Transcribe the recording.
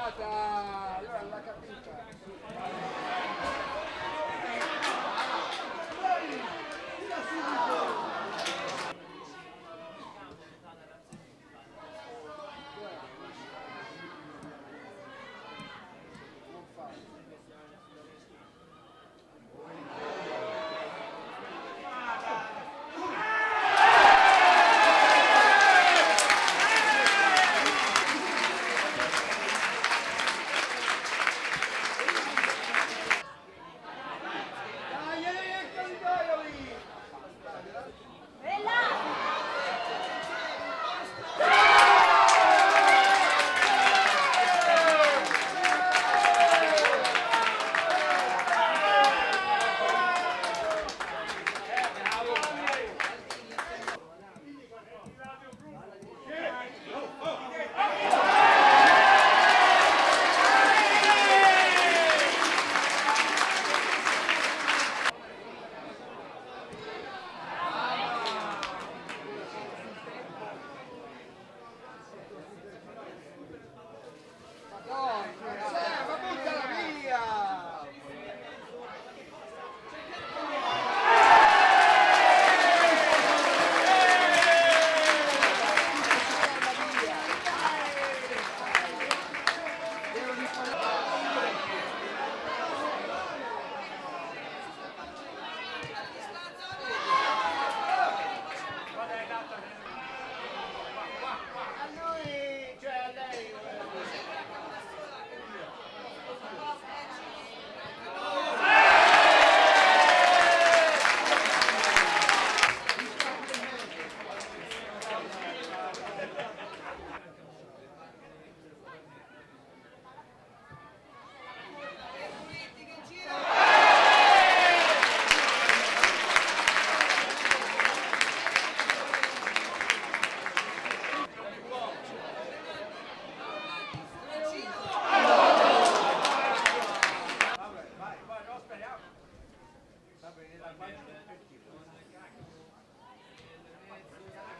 giocata! Allora la capita! Thank you.